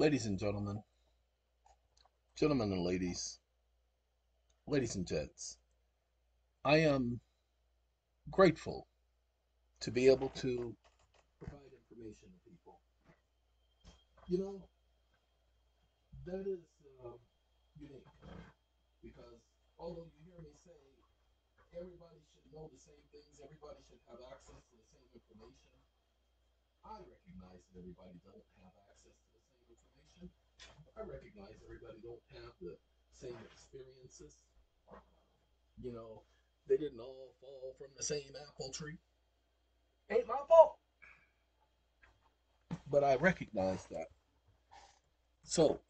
Ladies and gentlemen, gentlemen and ladies, ladies and gents, I am grateful to be able to provide information to people. You know, that is um, unique because although you hear me say everybody should know the same things, everybody should have access to the same information, I recognize that everybody don't have access to the same information. I recognize everybody don't have the same experiences. You know, they didn't all fall from the same apple tree. Ain't my fault. But I recognize that. So,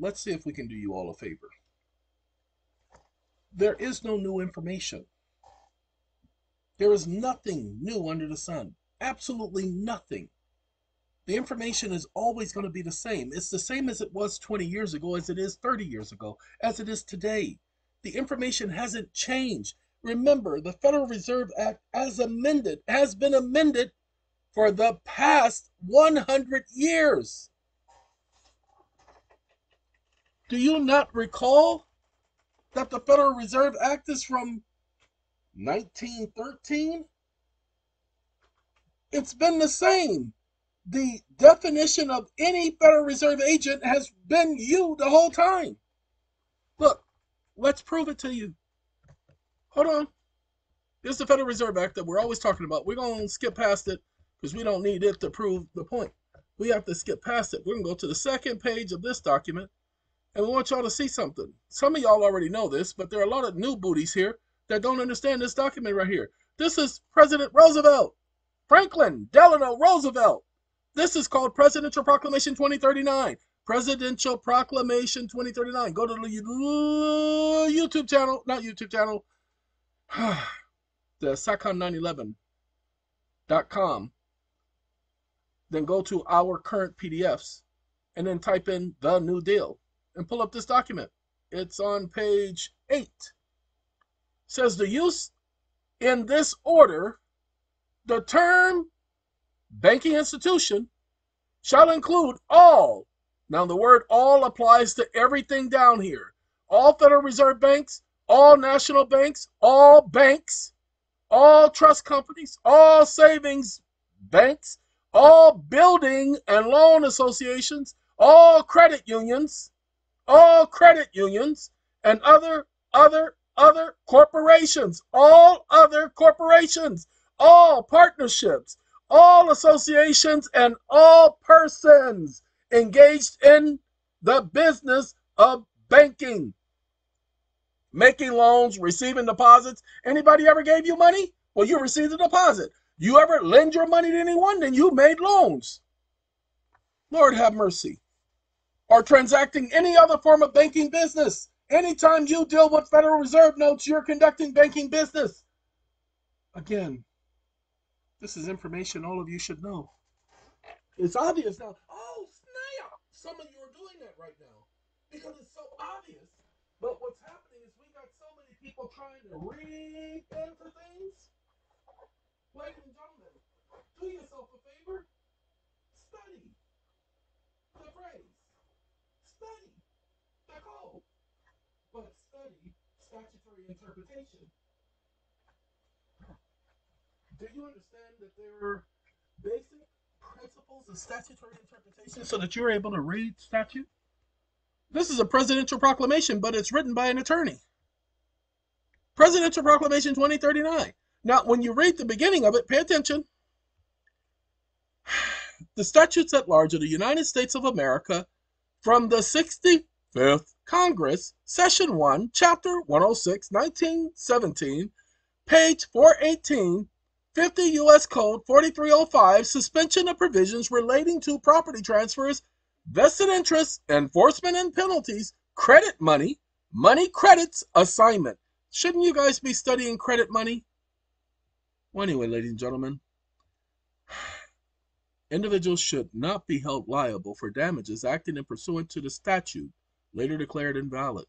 let's see if we can do you all a favor. There is no new information. There is nothing new under the sun. Absolutely nothing. The information is always going to be the same. It's the same as it was 20 years ago, as it is 30 years ago, as it is today. The information hasn't changed. Remember, the Federal Reserve Act, as amended, has been amended for the past 100 years. Do you not recall that the Federal Reserve Act is from 1913? It's been the same. The definition of any Federal Reserve agent has been you the whole time. Look, let's prove it to you. Hold on. This is the Federal Reserve Act that we're always talking about. We're going to skip past it because we don't need it to prove the point. We have to skip past it. We're going to go to the second page of this document and we want y'all to see something. Some of y'all already know this, but there are a lot of new booties here that don't understand this document right here. This is President Roosevelt, Franklin Delano Roosevelt. This is called Presidential Proclamation 2039. Presidential Proclamation 2039. Go to the YouTube channel, not YouTube channel, the SACON911.com. Then go to our current PDFs and then type in the New Deal and pull up this document. It's on page 8. It says the use in this order the term banking institution shall include all. Now the word all applies to everything down here. All Federal Reserve banks, all national banks, all banks, all trust companies, all savings banks, all building and loan associations, all credit unions, all credit unions, and other, other, other corporations, all other corporations, all partnerships, all associations, and all persons engaged in the business of banking. Making loans, receiving deposits. Anybody ever gave you money? Well, you received a deposit. You ever lend your money to anyone? Then you made loans. Lord have mercy or transacting any other form of banking business. Anytime you deal with Federal Reserve notes, you're conducting banking business. Again, this is information all of you should know. It's obvious now. Oh, snap! Some of you are doing that right now because it's so obvious. But what's happening is we got so many people trying to read into things. Ladies and gentlemen, do yourself a favor. Study the phrase study the code, but study statutory interpretation. Do you understand that there are basic principles of statutory interpretation so that you're able to read statute? This is a presidential proclamation, but it's written by an attorney. Presidential Proclamation 2039. Now, when you read the beginning of it, pay attention. The statutes at large of the United States of America from the 65th Congress, Session 1, Chapter 106, 1917, page 418, 50 U.S. Code 4305, suspension of provisions relating to property transfers, vested interests, enforcement and penalties, credit money, money credits assignment. Shouldn't you guys be studying credit money? Well, anyway, ladies and gentlemen, Individuals should not be held liable for damages acting in pursuant to the statute later declared invalid.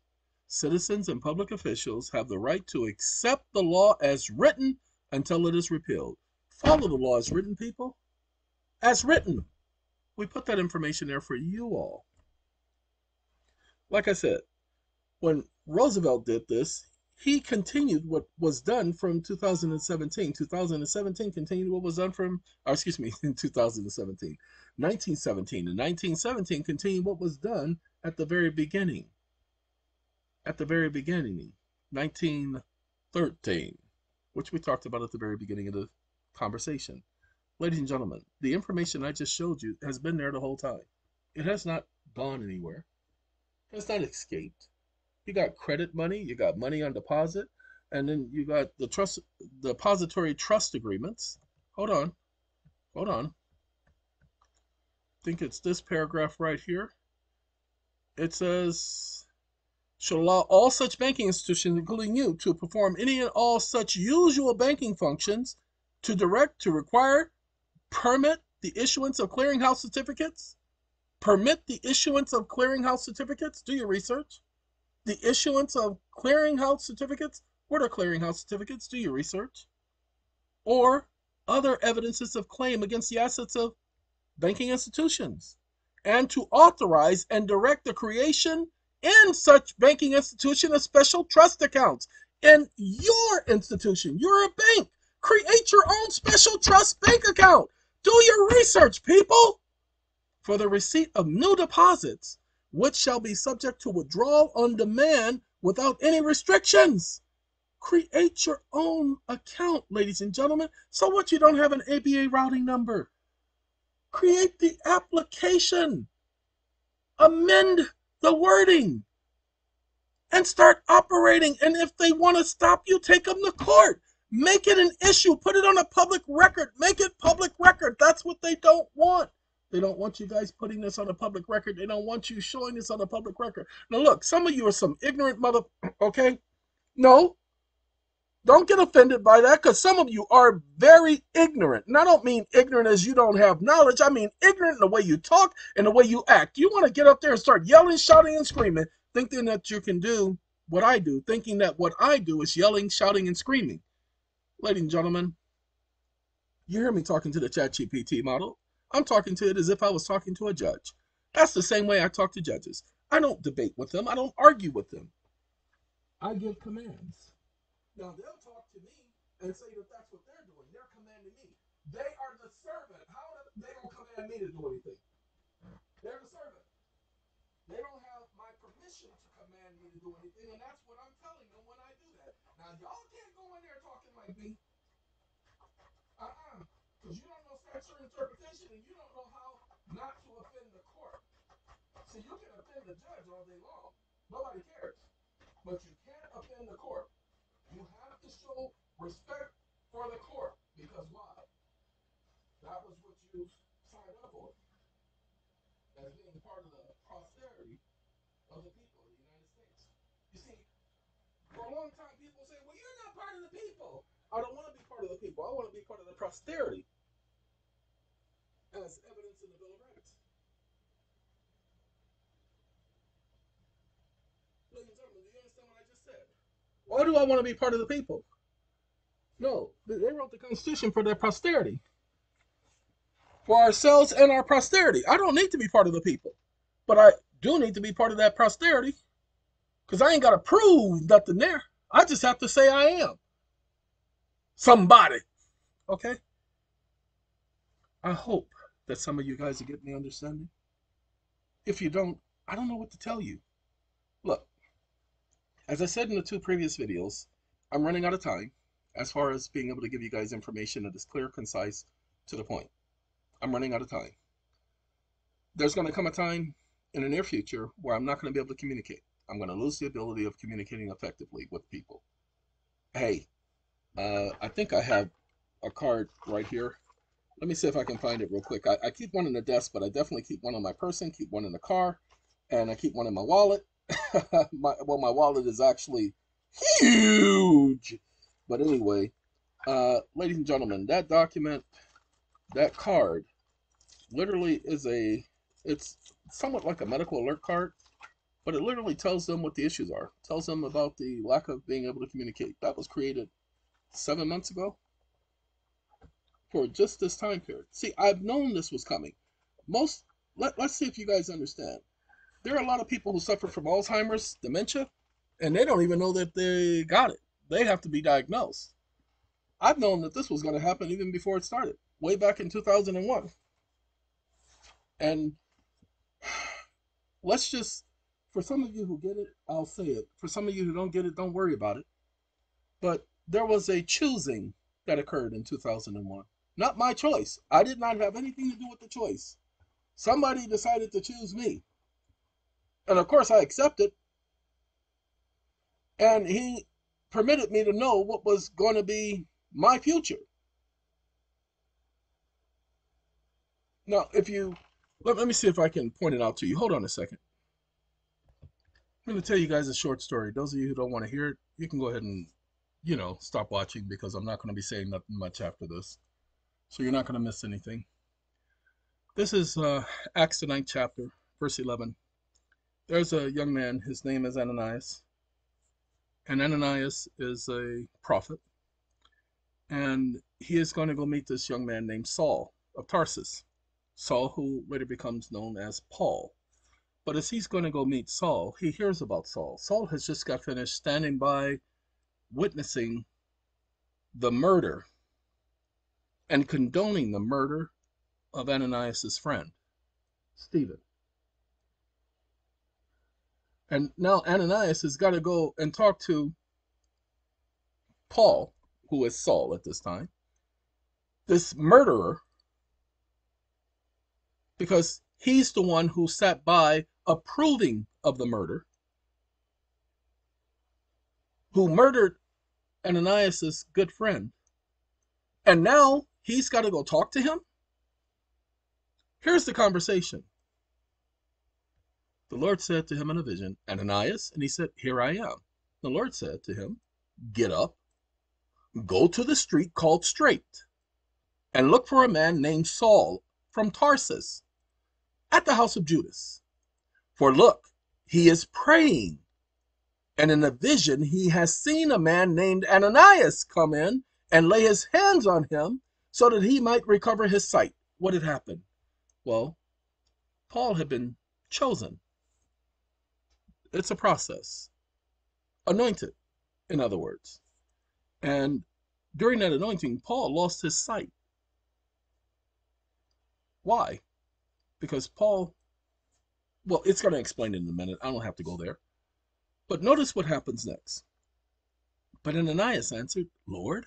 Citizens and public officials have the right to accept the law as written until it is repealed. Follow the law as written, people. As written. We put that information there for you all. Like I said, when Roosevelt did this, he continued what was done from 2017. 2017 continued what was done from, oh, excuse me, in 2017. 1917 and 1917 continued what was done at the very beginning. At the very beginning, 1913, which we talked about at the very beginning of the conversation. Ladies and gentlemen, the information I just showed you has been there the whole time. It has not gone anywhere. It has not escaped. You got credit money, you got money on deposit, and then you got the trust depository trust agreements. Hold on. Hold on. I think it's this paragraph right here. It says should allow all such banking institutions, including you, to perform any and all such usual banking functions, to direct, to require, permit the issuance of clearinghouse certificates, permit the issuance of clearinghouse certificates. Do your research the issuance of clearinghouse certificates. What are clearinghouse certificates? Do your research. Or other evidences of claim against the assets of banking institutions. And to authorize and direct the creation in such banking institution of special trust accounts. In your institution, you're a bank. Create your own special trust bank account. Do your research, people. For the receipt of new deposits which shall be subject to withdrawal on demand without any restrictions. Create your own account, ladies and gentlemen. So what you don't have an ABA routing number? Create the application. Amend the wording and start operating. And if they want to stop you, take them to court. Make it an issue. Put it on a public record. Make it public record. That's what they don't want. They don't want you guys putting this on a public record. They don't want you showing this on a public record. Now, look, some of you are some ignorant mother. Okay? No. Don't get offended by that because some of you are very ignorant. And I don't mean ignorant as you don't have knowledge. I mean ignorant in the way you talk and the way you act. You want to get up there and start yelling, shouting, and screaming, thinking that you can do what I do, thinking that what I do is yelling, shouting, and screaming. Ladies and gentlemen, you hear me talking to the ChatGPT model. I'm talking to it as if I was talking to a judge. That's the same way I talk to judges. I don't debate with them. I don't argue with them. I give commands. Now they'll talk to me and say that that's what they're doing. They're commanding me. They are the servant. How are they don't command me to do anything? They're the servant. They don't have my permission to command me to do anything, and that's what I'm telling them when I do that. Now y'all can't go in there talking like me. Uh-uh. Because you don't know statute interpretation and you don't know how not to offend the court. See, you can offend the judge all day long. Nobody cares. But you can't offend the court. You have to show respect for the court. Because why? That was what you signed up for. As being part of the prosperity of the people of the United States. You see, for a long time people say, well, you're not part of the people. I don't want to be part of the people. I want to be part of the prosperity. as the Bill of Rights. Ladies and gentlemen, do you understand what I just said? Why do I want to be part of the people? No, they wrote the Constitution for their posterity. For ourselves and our posterity. I don't need to be part of the people. But I do need to be part of that posterity. Because I ain't got to prove nothing there. I just have to say I am. Somebody. Okay? I hope that some of you guys are getting the understanding. If you don't, I don't know what to tell you. As I said in the two previous videos, I'm running out of time as far as being able to give you guys information that is clear, concise, to the point. I'm running out of time. There's going to come a time in the near future where I'm not going to be able to communicate. I'm going to lose the ability of communicating effectively with people. Hey, uh, I think I have a card right here let me see if I can find it real quick. I, I keep one in the desk, but I definitely keep one on my person, keep one in the car, and I keep one in my wallet. my, well, my wallet is actually huge. But anyway, uh, ladies and gentlemen, that document, that card, literally is a, it's somewhat like a medical alert card, but it literally tells them what the issues are. Tells them about the lack of being able to communicate. That was created seven months ago for just this time period. See, I've known this was coming. most let, let's see if you guys understand. There are a lot of people who suffer from Alzheimer's, dementia, and they don't even know that they got it. They have to be diagnosed. I've known that this was going to happen even before it started, way back in 2001. And let's just, for some of you who get it, I'll say it. For some of you who don't get it, don't worry about it. But there was a choosing that occurred in 2001. Not my choice. I did not have anything to do with the choice. Somebody decided to choose me. And of course, I accepted. And he permitted me to know what was going to be my future. Now, if you let, let me see if I can point it out to you. Hold on a second. I'm going to tell you guys a short story. Those of you who don't want to hear it, you can go ahead and, you know, stop watching because I'm not going to be saying nothing much after this. So you're not going to miss anything. This is uh, Acts, the ninth chapter, verse 11. There's a young man. His name is Ananias. And Ananias is a prophet. And he is going to go meet this young man named Saul of Tarsus. Saul, who later becomes known as Paul. But as he's going to go meet Saul, he hears about Saul. Saul has just got finished standing by, witnessing the murder and condoning the murder of Ananias' friend, Stephen. And now Ananias has got to go and talk to Paul, who is Saul at this time, this murderer because he's the one who sat by approving of the murder, who murdered Ananias's good friend. And now he's got to go talk to him? Here's the conversation. The Lord said to him in a vision, Ananias, and he said, Here I am. The Lord said to him, Get up, go to the street called Straight, and look for a man named Saul from Tarsus at the house of Judas. For look, he is praying. And in a vision, he has seen a man named Ananias come in and lay his hands on him so that he might recover his sight. What had happened? Well, Paul had been chosen. It's a process. Anointed, in other words. And during that anointing, Paul lost his sight. Why? because Paul, well, it's going to explain it in a minute. I don't have to go there. But notice what happens next. But Ananias answered, Lord,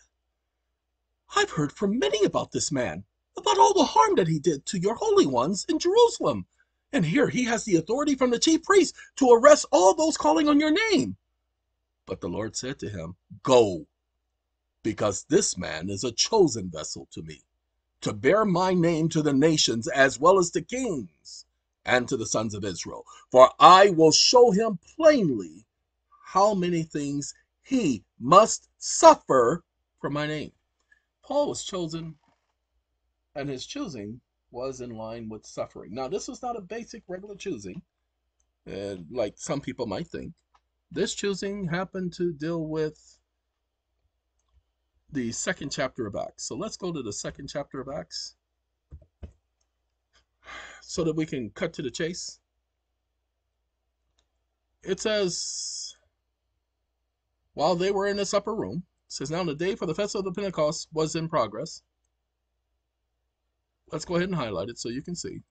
I've heard from many about this man, about all the harm that he did to your holy ones in Jerusalem. And here he has the authority from the chief priest to arrest all those calling on your name. But the Lord said to him, Go, because this man is a chosen vessel to me to bear my name to the nations as well as to kings and to the sons of Israel. For I will show him plainly how many things he must suffer for my name. Paul was chosen, and his choosing was in line with suffering. Now, this was not a basic regular choosing, uh, like some people might think. This choosing happened to deal with the second chapter of Acts. So let's go to the second chapter of Acts so that we can cut to the chase. It says, while they were in this upper room, says, now the day for the festival of the Pentecost was in progress. Let's go ahead and highlight it so you can see.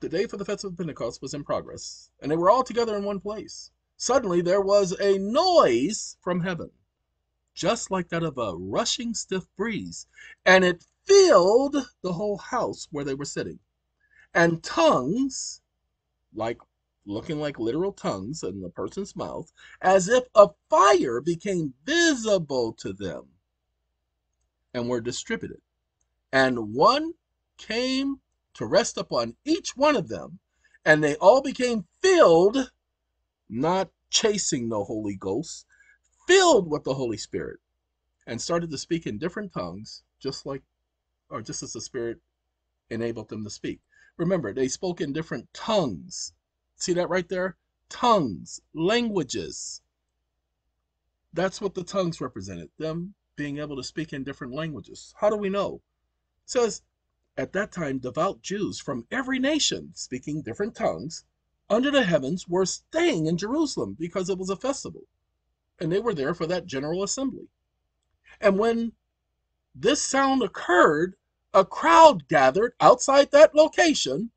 The day for the festival of Pentecost was in progress, and they were all together in one place. Suddenly there was a noise from heaven, just like that of a rushing stiff breeze, and it filled the whole house where they were sitting. And tongues, like looking like literal tongues in the person's mouth, as if a fire became visible to them and were distributed. And one came to rest upon each one of them, and they all became filled not chasing the Holy Ghost, filled with the Holy Spirit, and started to speak in different tongues, just like, or just as the Spirit enabled them to speak. Remember, they spoke in different tongues. See that right there? Tongues, languages. That's what the tongues represented, them being able to speak in different languages. How do we know? It says, At that time, devout Jews from every nation, speaking different tongues, under the heavens, were staying in Jerusalem because it was a festival. And they were there for that general assembly. And when this sound occurred, a crowd gathered outside that location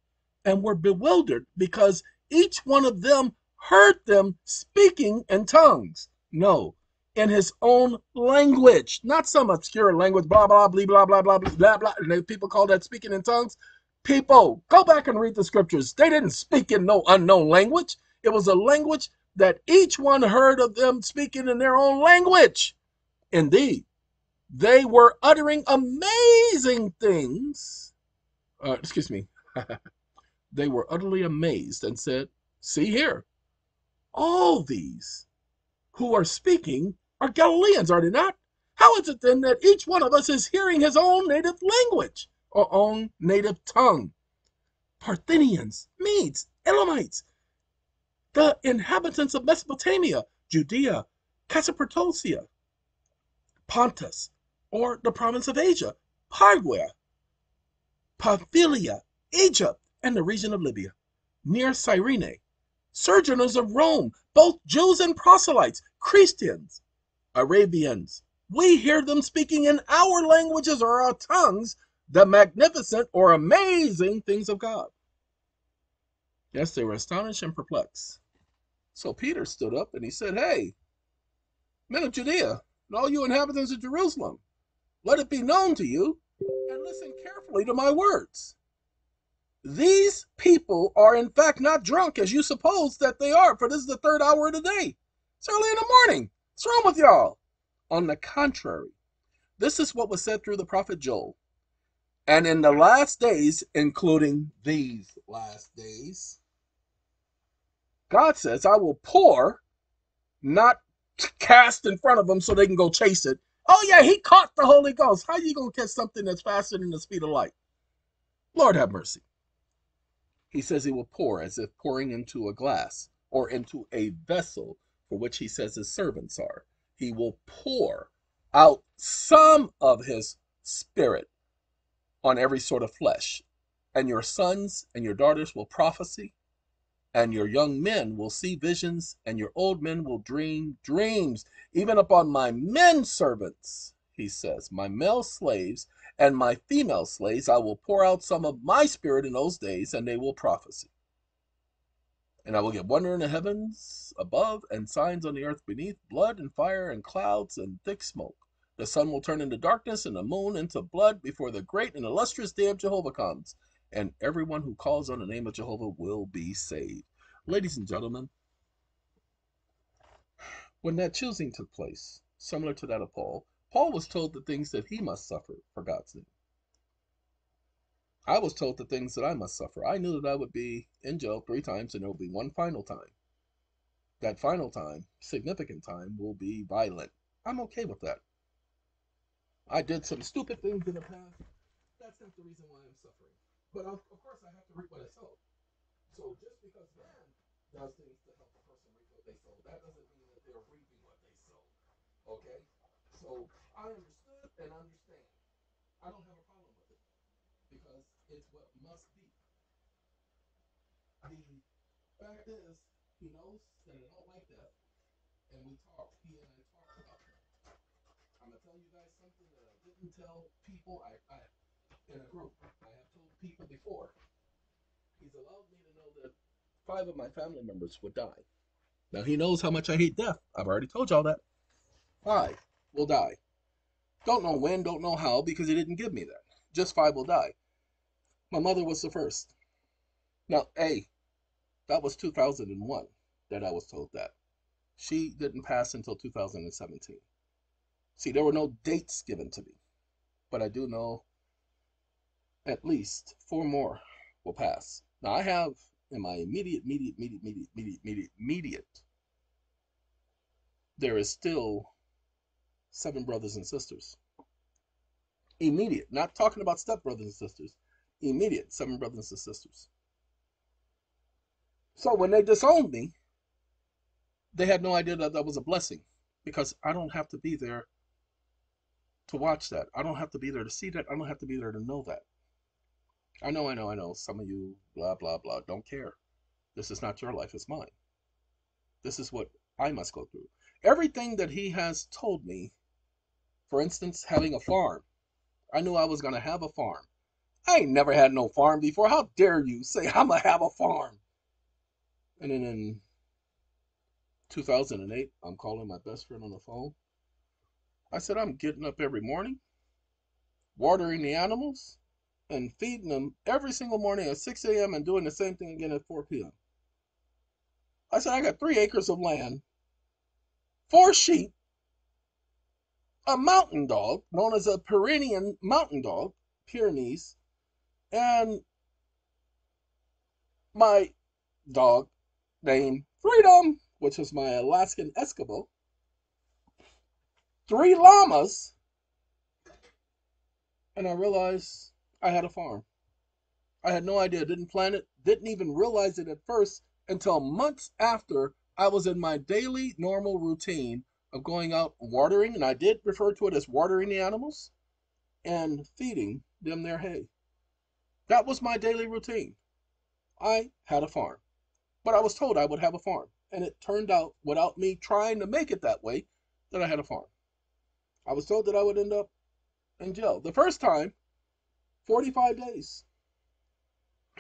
and were bewildered because each one of them heard them speaking in tongues. No, in his own language, not some obscure language, blah, blah, blah, blah, blah, blah, blah, blah. And people call that speaking in tongues. People, go back and read the scriptures. They didn't speak in no unknown language. It was a language that each one heard of them speaking in their own language. Indeed, they were uttering amazing things. Uh, excuse me. they were utterly amazed and said, See here, all these who are speaking are Galileans, are they not? How is it then that each one of us is hearing his own native language or own native tongue? Parthians, Medes, Elamites, the inhabitants of Mesopotamia, Judea, Cappadocia, Pontus, or the province of Asia, Phrygia, Pamphylia, Egypt, and the region of Libya, near Cyrene, sojourners of Rome, both Jews and proselytes, Christians, Arabians. We hear them speaking in our languages or our tongues the magnificent or amazing things of God. Yes, they were astonished and perplexed. So Peter stood up and he said, Hey, men of Judea, and all you inhabitants of Jerusalem, let it be known to you, and listen carefully to my words. These people are in fact not drunk as you suppose that they are, for this is the third hour of the day. It's early in the morning. What's wrong with y'all? On the contrary, this is what was said through the prophet Joel. And in the last days, including these last days, God says, I will pour, not cast in front of them so they can go chase it. Oh, yeah, he caught the Holy Ghost. How you going to catch something that's faster than the speed of light? Lord have mercy. He says he will pour as if pouring into a glass or into a vessel for which he says his servants are he will pour out some of his spirit on every sort of flesh. And your sons and your daughters will prophesy, and your young men will see visions, and your old men will dream dreams. Even upon my men servants, he says, my male slaves and my female slaves, I will pour out some of my spirit in those days, and they will prophesy. And I will give wonder in the heavens above and signs on the earth beneath, blood and fire and clouds and thick smoke. The sun will turn into darkness and the moon into blood before the great and illustrious day of Jehovah comes. And everyone who calls on the name of Jehovah will be saved. Ladies and gentlemen, when that choosing took place, similar to that of Paul, Paul was told the things that he must suffer for God's name. I was told the things that I must suffer. I knew that I would be in jail three times and there will be one final time. That final time, significant time, will be violent. I'm okay with that. I did some stupid things in the past. That's not the reason why I'm suffering. But of, of course, I have to reap what I sow. So just because man does things to help a person reap what they sow, that doesn't mean that they're reaping what they sow. Okay? So I understood and understand. I don't have a problem with it because it's what must be. The fact is, he knows that I don't like that, and we talked. He and I talked about that. I'm gonna tell you guys something that I didn't tell people. I, I in a group. I have told people before. He's allowed me to know that five of my family members would die. Now he knows how much I hate death. I've already told y'all that. Five will die. Don't know when, don't know how, because he didn't give me that. Just five will die. My mother was the first. Now, A, that was 2001 that I was told that. She didn't pass until 2017. See, there were no dates given to me, but I do know at least four more will pass. Now, I have in my immediate, immediate, immediate, immediate, immediate, immediate, immediate, there is still seven brothers and sisters. Immediate, not talking about step brothers and sisters immediate seven brothers and sisters. So when they disowned me, they had no idea that that was a blessing because I don't have to be there to watch that. I don't have to be there to see that. I don't have to be there to know that. I know, I know, I know. Some of you, blah, blah, blah, don't care. This is not your life, it's mine. This is what I must go through. Everything that he has told me, for instance, having a farm. I knew I was going to have a farm. I ain't never had no farm before. How dare you say I'm going to have a farm? And then in 2008, I'm calling my best friend on the phone. I said, I'm getting up every morning, watering the animals, and feeding them every single morning at 6 a.m. and doing the same thing again at 4 p.m. I said, I got three acres of land, four sheep, a mountain dog known as a Pyrenean mountain dog, Pyrenees, and my dog named Freedom, which is my Alaskan Eskimo, three llamas, and I realized I had a farm. I had no idea, didn't plan it, didn't even realize it at first until months after I was in my daily normal routine of going out watering, and I did refer to it as watering the animals and feeding them their hay. That was my daily routine. I had a farm, but I was told I would have a farm, and it turned out, without me trying to make it that way, that I had a farm. I was told that I would end up in jail. The first time, 45 days.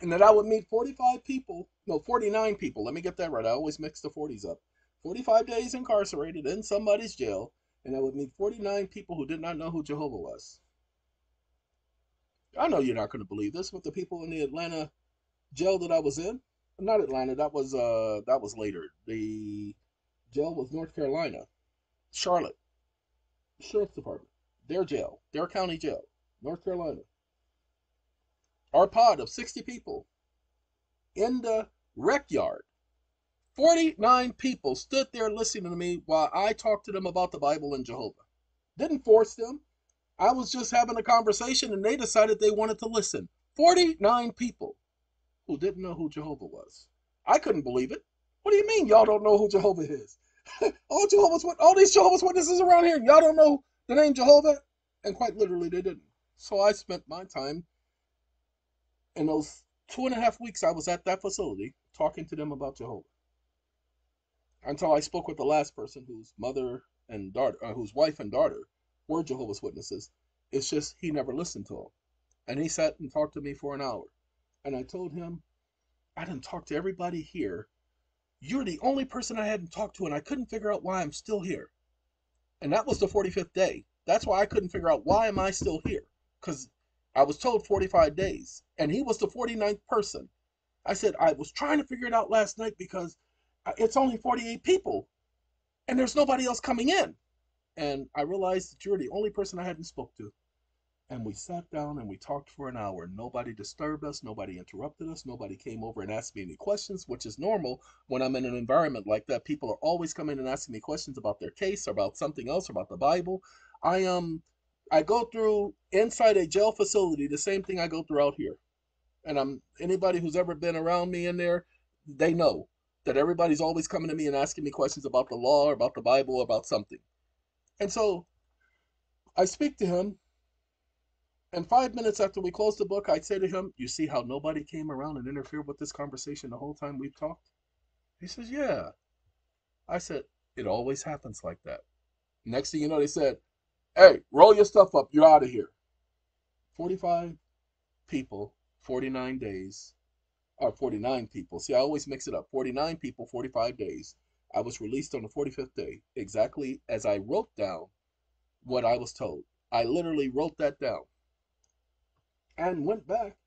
And that I would meet 45 people, no, 49 people. Let me get that right. I always mix the 40s up. 45 days incarcerated in somebody's jail, and I would meet 49 people who did not know who Jehovah was. I know you're not going to believe this, but the people in the Atlanta jail that I was in, not Atlanta, that was uh that was later. The jail was North Carolina, Charlotte, Sheriff's Department, their jail, their county jail, North Carolina. Our pod of 60 people in the rec yard. 49 people stood there listening to me while I talked to them about the Bible and Jehovah. Didn't force them. I was just having a conversation and they decided they wanted to listen. 49 people who didn't know who Jehovah was. I couldn't believe it. What do you mean y'all don't know who Jehovah is? all Jehovah's all these Jehovah's Witnesses around here, y'all don't know the name Jehovah? And quite literally they didn't. So I spent my time in those two and a half weeks I was at that facility talking to them about Jehovah. Until I spoke with the last person whose mother and daughter, uh, whose wife and daughter were Jehovah's Witnesses. It's just he never listened to them. And he sat and talked to me for an hour. And I told him, I didn't talk to everybody here. You're the only person I hadn't talked to, and I couldn't figure out why I'm still here. And that was the 45th day. That's why I couldn't figure out why am I still here. Because I was told 45 days, and he was the 49th person. I said, I was trying to figure it out last night because uh, it's only 48 people, and there's nobody else coming in. And I realized that you're the only person I hadn't spoke to. And we sat down and we talked for an hour. Nobody disturbed us. Nobody interrupted us. Nobody came over and asked me any questions, which is normal when I'm in an environment like that. People are always coming and asking me questions about their case, or about something else, or about the Bible. I am um, I go through inside a jail facility the same thing I go through out here. And I'm anybody who's ever been around me in there, they know that everybody's always coming to me and asking me questions about the law or about the Bible or about something. And so I speak to him, and five minutes after we close the book, I say to him, You see how nobody came around and interfered with this conversation the whole time we've talked? He says, Yeah. I said, It always happens like that. Next thing you know, they said, Hey, roll your stuff up. You're out of here. 45 people, 49 days, or 49 people. See, I always mix it up. 49 people, 45 days. I was released on the 45th day, exactly as I wrote down what I was told. I literally wrote that down and went back,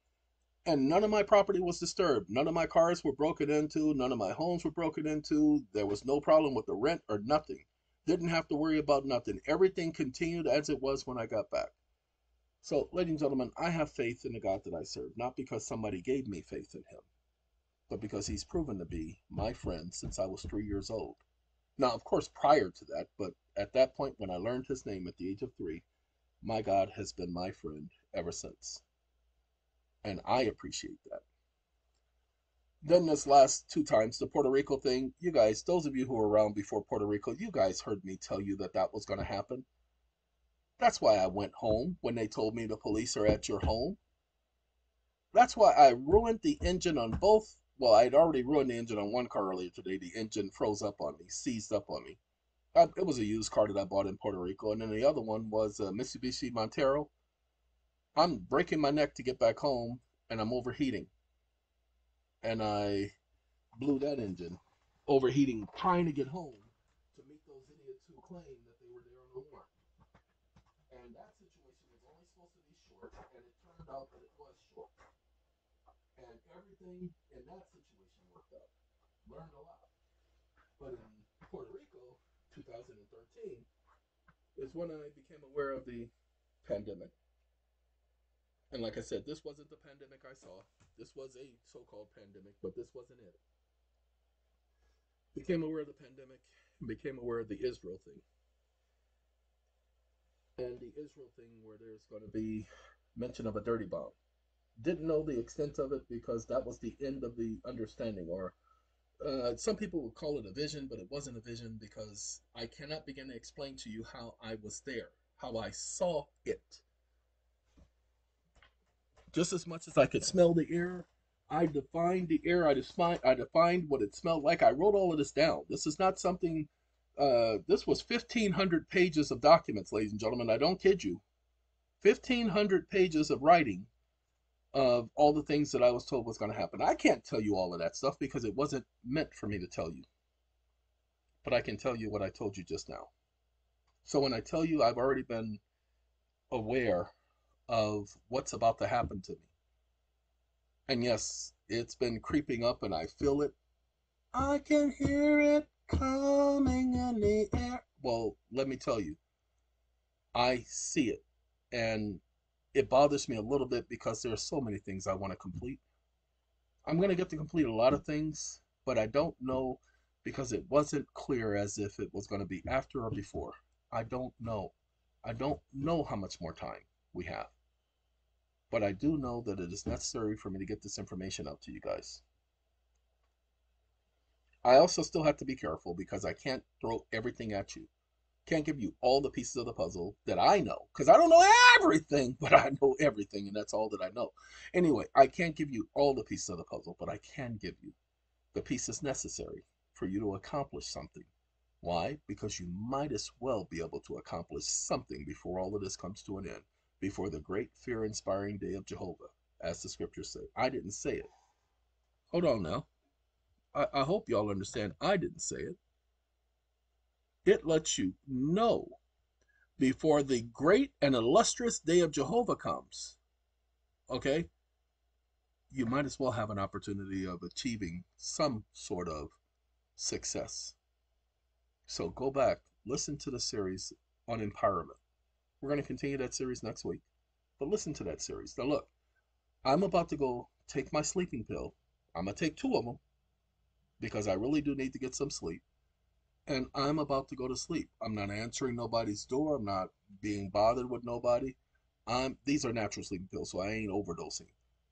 and none of my property was disturbed. None of my cars were broken into. None of my homes were broken into. There was no problem with the rent or nothing. Didn't have to worry about nothing. Everything continued as it was when I got back. So, ladies and gentlemen, I have faith in the God that I serve, not because somebody gave me faith in him, but because he's proven to be my friend since I was three years old. Now, of course, prior to that, but at that point when I learned his name at the age of three, my God has been my friend ever since. And I appreciate that. Then this last two times, the Puerto Rico thing, you guys, those of you who were around before Puerto Rico, you guys heard me tell you that that was going to happen. That's why I went home when they told me the police are at your home. That's why I ruined the engine on both. Well, I'd already ruined the engine on one car earlier today. The engine froze up on me, seized up on me. I, it was a used car that I bought in Puerto Rico, and then the other one was a Mitsubishi Montero. I'm breaking my neck to get back home, and I'm overheating. And I blew that engine, overheating, trying to get home to meet those idiots who claim that they were there on the warrant. And that situation was only supposed to be short, and it turned out that it was short. And everything in that situation worked out. Learned a lot. But in Puerto Rico, 2013 is when I became aware of the pandemic. And like I said, this wasn't the pandemic I saw. This was a so called pandemic, but this wasn't it. Became aware of the pandemic and became aware of the Israel thing. And the Israel thing where there's going to be mention of a dirty bomb. Didn't know the extent of it because that was the end of the understanding or uh, some people would call it a vision, but it wasn't a vision because I cannot begin to explain to you how I was there, how I saw it. Just as much as I could smell the air, I defined the air. I defined, I defined what it smelled like. I wrote all of this down. This is not something. Uh, this was 1,500 pages of documents, ladies and gentlemen. I don't kid you. 1,500 pages of writing of all the things that I was told was going to happen. I can't tell you all of that stuff because it wasn't meant for me to tell you. But I can tell you what I told you just now. So when I tell you I've already been aware of what's about to happen to me. And yes, it's been creeping up and I feel it. I can hear it coming in the air. Well, let me tell you, I see it. And it bothers me a little bit because there are so many things I want to complete. I'm going to get to complete a lot of things, but I don't know because it wasn't clear as if it was going to be after or before. I don't know. I don't know how much more time we have. But I do know that it is necessary for me to get this information out to you guys. I also still have to be careful because I can't throw everything at you can't give you all the pieces of the puzzle that I know because I don't know everything, but I know everything, and that's all that I know. Anyway, I can't give you all the pieces of the puzzle, but I can give you the pieces necessary for you to accomplish something. Why? Because you might as well be able to accomplish something before all of this comes to an end, before the great fear inspiring day of Jehovah, as the scriptures say. I didn't say it. Hold on now. I, I hope y'all understand I didn't say it it lets you know before the great and illustrious day of Jehovah comes, okay, you might as well have an opportunity of achieving some sort of success. So go back, listen to the series on empowerment. We're going to continue that series next week, but listen to that series. Now, look, I'm about to go take my sleeping pill. I'm going to take two of them because I really do need to get some sleep and I'm about to go to sleep. I'm not answering nobody's door. I'm not being bothered with nobody. I'm these are natural sleeping pills, so I ain't overdosing.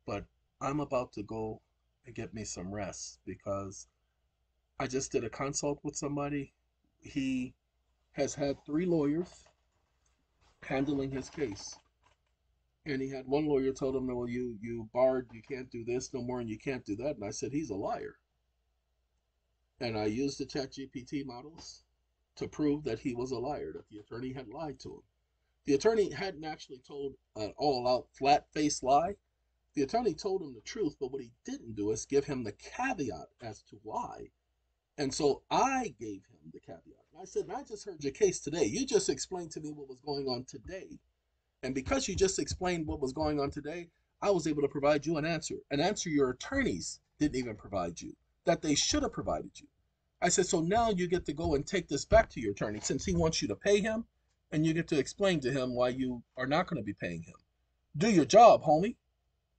But I'm about to go and get me some rest because I just did a consult with somebody. He has had three lawyers handling his case. And he had one lawyer told him, Well, you you barred, you can't do this no more and you can't do that. And I said, He's a liar and I used the ChatGPT models to prove that he was a liar, that the attorney had lied to him. The attorney hadn't actually told an all out, flat faced lie. The attorney told him the truth, but what he didn't do is give him the caveat as to why. And so I gave him the caveat. And I said, I just heard your case today. You just explained to me what was going on today. And because you just explained what was going on today, I was able to provide you an answer, an answer your attorneys didn't even provide you that they should have provided you. I said, so now you get to go and take this back to your attorney since he wants you to pay him, and you get to explain to him why you are not going to be paying him. Do your job, homie,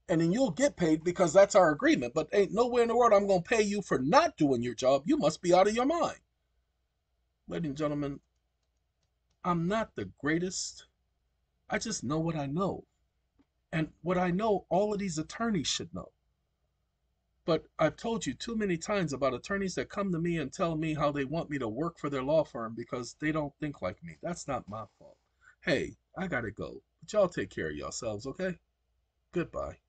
and then you'll get paid because that's our agreement. But ain't nowhere in the world I'm going to pay you for not doing your job. You must be out of your mind. Ladies and gentlemen, I'm not the greatest. I just know what I know. And what I know, all of these attorneys should know. But I've told you too many times about attorneys that come to me and tell me how they want me to work for their law firm because they don't think like me. That's not my fault. Hey, I gotta go. But y'all take care of yourselves, okay? Goodbye.